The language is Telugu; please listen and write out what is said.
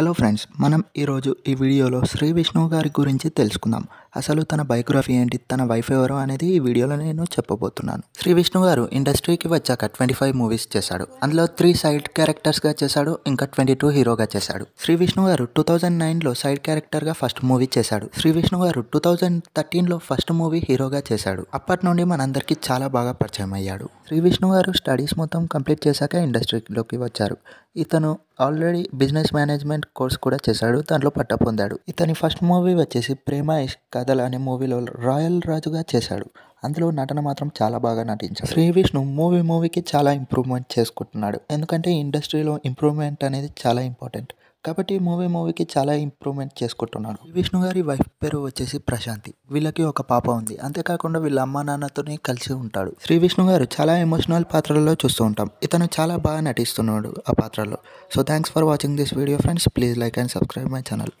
హలో ఫ్రెండ్స్ మనం ఈరోజు ఈ వీడియోలో శ్రీ విష్ణువు గారి గురించి తెలుసుకుందాం. అసలు తన బయోగ్రఫీ ఏంటి తన వైఫ్ ఎవరు అనేది ఈ వీడియోలో నేను చెప్పబోతున్నాను. శ్రీ విష్ణు గారు ఇండస్ట్రీకి వచ్చాక ట్వంటీ ఫైవ్ మూవీస్ చేశాడు. అందులో త్రీ సైడ్ క్యారెక్టర్స్గా చేశాడు ఇంకా ట్వంటీ టూ హీరోగా చేశాడు. శ్రీ విష్ణు గారు టూ థౌజండ్ నైన్లో సైడ్ క్యారెక్టర్గా ఫస్ట్ మూవీ చేశాడు. శ్రీ విష్ణు గారు టూ థౌజండ్ థర్టీన్లో ఫస్ట్ మూవీ హీరోగా చేశాడు. అప్పటి నుండి మనందరికీ చాలా బాగా పరిచయం అయ్యాడు. శ్రీ విష్ణు గారు స్టడీస్ మొత్తం కంప్లీట్ చేశాక ఇండస్ట్రీలోకి వచ్చారు. ఇతను ఆల్రెడీ బిజినెస్ మేనేజ్మెంట్ కోర్స్ కూడా చేశాడు దాంట్లో పట్ట పొందాడు. ఇతని ఫస్ట్ మూవీ వచ్చేసి ప్రేమ ఇష్క్ కథలు అనే మూవీలో రాయల్ రాజుగా చేశాడు. అందులో నటన మాత్రం చాలా బాగా నటించాడు. శ్రీ విష్ణు మూవీ మూవీకి చాలా ఇంప్రూవ్మెంట్ చేసుకుంటున్నాడు. ఎందుకంటే ఇండస్ట్రీలో ఇంప్రూవ్మెంట్ అనేది చాలా ఇంపార్టెంట్. కాబట్టి మూవీ మూవీకి చాలా ఇంప్రూవ్మెంట్ చేసుకుంటున్నాడు. విష్ణు గారి వైఫ్ పేరు వచ్చేసి ప్రశాంతి. వీళ్ళకి ఒక పాప ఉంది. అంతేకాకుండా వీళ్ళ అమ్మ నాన్నతోనే కలిసి ఉంటాడు. శ్రీ విష్ణు గారు చాలా ఎమోషనల్ పాత్రల్లో చూస్తూ ఉంటాం. ఇతను చాలా బాగా నటిస్తున్నాడు ఆ పాత్రలో. So thanks for watching this video friends please like and subscribe my channel